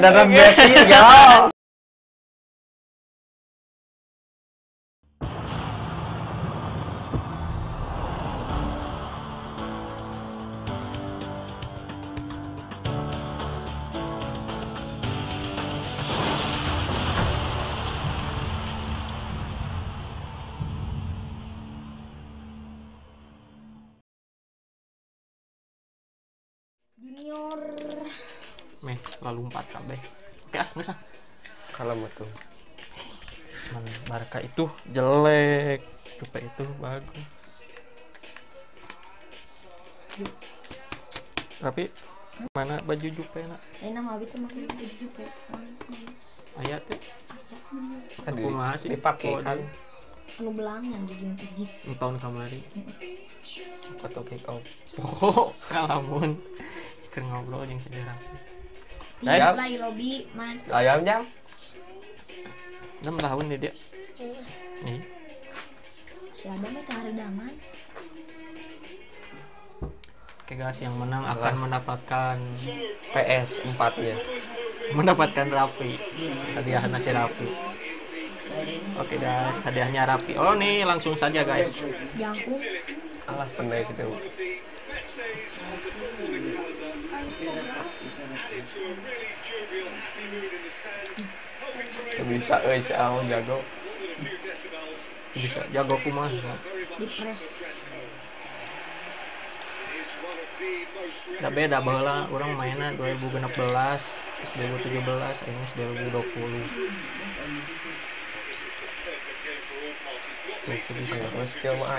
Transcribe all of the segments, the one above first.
dalam besi ya. Junior. Meh, lalu empat kabeh. Oke ah, nggak usah. Kalau betul. Cuman Barca itu jelek, Jupe itu bagus. Tapi mana baju Jupe nak? Eh nama abi tuh makin baju juga. Ayat. Tadi Aku masih dipakai kan. Anu belangan jadi yang iji. tahun kamari. Foto kick out. Pokok kalamun keur ngobrol jeung saudara. Tiga lagi lobby match. Ayam jam. 6 tahun nih dia. Nih, Si Adam itu haredangan. oke guys, yang menang akan mendapatkan PS 4 nya. mendapatkan rapi. Hadiah nasi rapi. Oke guys, hadiahnya rapi. Oh nih, langsung saja guys. Jangkung. Alah pendek gitu. Bisa euy si Al jago. Bisa jago kumaha. Di press. Udah beda baheula orang mainnya 2016 terus 2017 ini 2020 tuh Kalau skill mah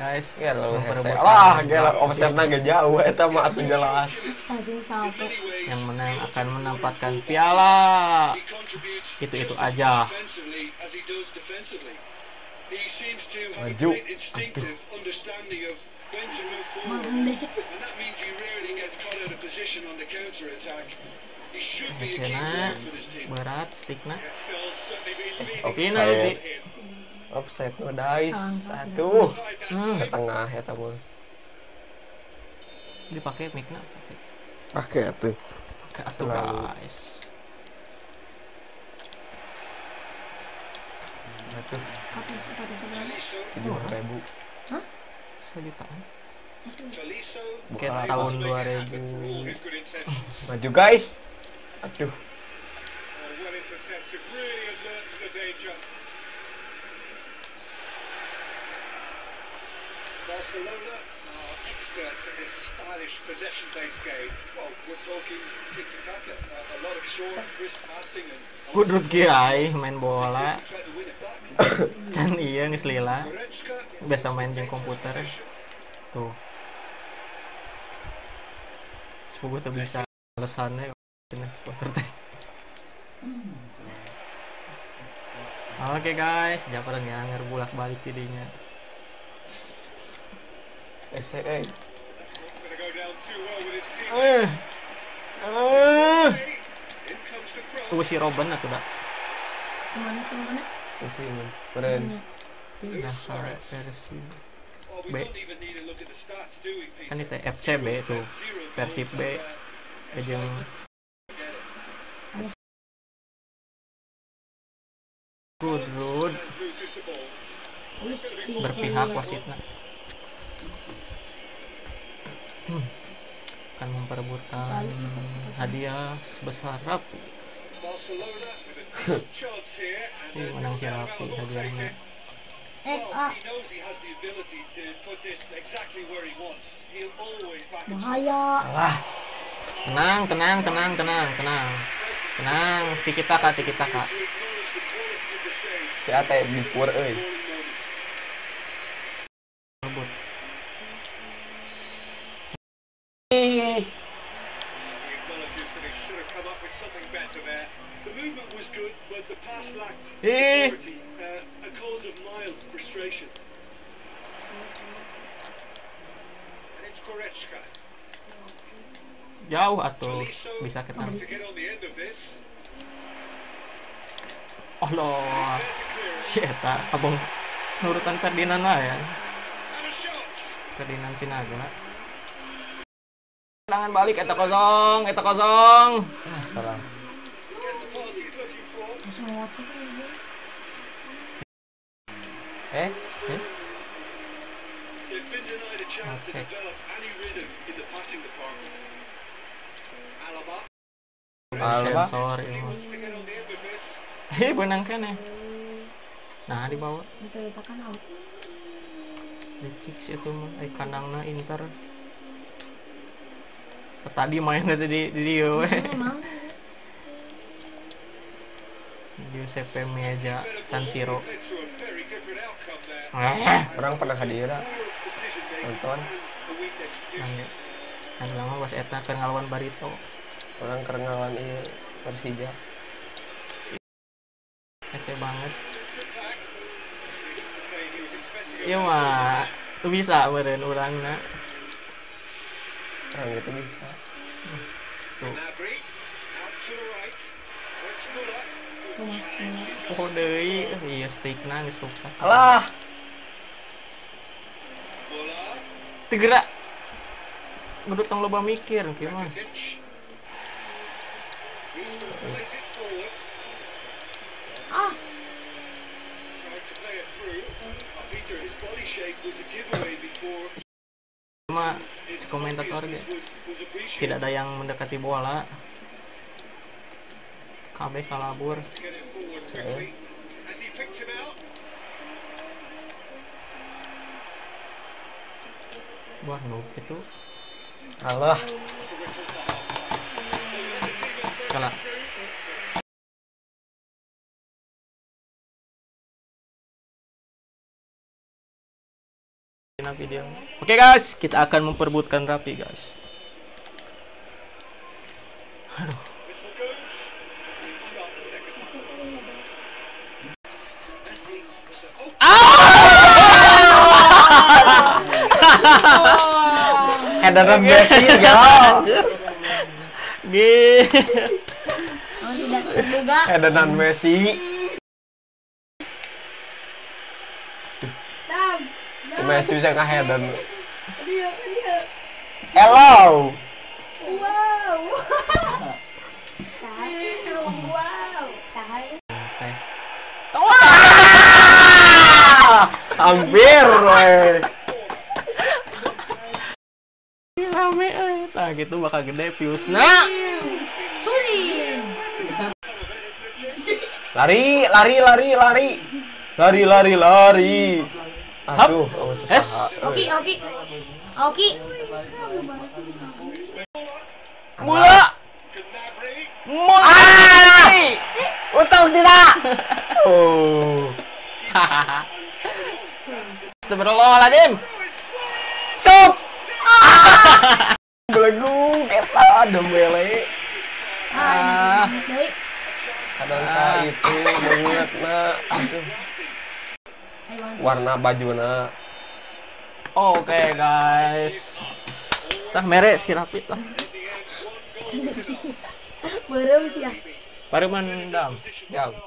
hese. memperebutkan Wah, gila offsetna ge jauh eta mah atuh jelas. Salto. yang menang akan mendapatkan piala itu itu aja Maju. Hasilnya berat Offset. penalti Offset no dice. Aduh. hmm. Setengah eta mah. dipakai mic na pakai Pakai atuh. pakai atuh guys Aduh, tujuh ribu. sejutaan Asli. kayak Bukan tahun apa. 2000 Maju guys. Aduh. Barcelona are experts at this stylish possession-based game. Well, we're talking tiki-taka. A, a lot of short, crisp passing and... kudut kiai main bola. Can iya geus lila biasa main jeung komputer. tuh. Sepupu tuh bisa alasannya supporter teh. Oke guys, jawaban ya ngerbulak balik tidinya. Ese euy. gonna go down 2-0 with his team. Eh. Eh. Tunggu si Robin atuh dah. Ke mana sih mana? Terus ini. Beren. Ini. Pindah ke versi we B. don't even need to look at the stats, do we, Peter? kan itu FCB B. from, uh, Ya jeung Get it. good road berpihak wasitnya. Hmm. Akan memperebutkan hadiah sebesar rapi. Ini menang rapi hadiahnya. Eh, ah, bahaya. Alah. Tenang, tenang, tenang, tenang, tenang. Tenang, tiki taka, tiki taka. Si Ate dipur euy. Of this. Allah. There's a clearance. Si eta abang nurutan Ferdinand lah ya. Ferdinand Sinaga. Tangan balik eta kosong, eta kosong. Ah, salah. Alba. Sensor of this. Hei, benang kan ya. Nah, dibawa. Itu itu kan out. Dicik sih itu mah. Eh, kandangna Inter. Tadi mainnya tadi di dia we. Giuseppe Meazza San Siro. Ah, Orang pernah hadir Nonton. nangge. Lama pas eta keur ngalawan Barito. Orang kerengalan ieu Persija. Ese banget. Was Iya mah tuh bisa meureun urangna. Orang gitu bisa. Tuh. Oh deui, iya stickna geus rusak. Alah. Tegera. Kudu tong loba mikir forward. Ah, Tried to play it through. Peter, his body shape was a giveaway before. Cuma komentator tidak ada yang mendekati bola. Him out. Wah, noob itu. breaking Kalah. video. Oke guys, kita akan memperbutkan rapi guys. Whistle oh, Edan Messi ya. Gih. oh tidak terduga. Edan Messi. Si Messi bisa dia. Hello. Wow. Wow. Hampir, weh. Tah gitu bakal gede piusna. Surin. Lari, lari, lari, lari. Lari, lari, lari. Aduh, oh. Es. Oki, oki. Oki. Mula. Mula. Untung tidak. Oh. Astagfirullahaladzim. Sup. Belegu kita dembele. Ah, ini banget deui. Kadang ka itu banget na. Aduh. Warna bajuna. Oke guys. Tah mere si Rapid lah. Berem sih ya. Baru mendam. Jauh.